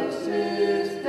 promises.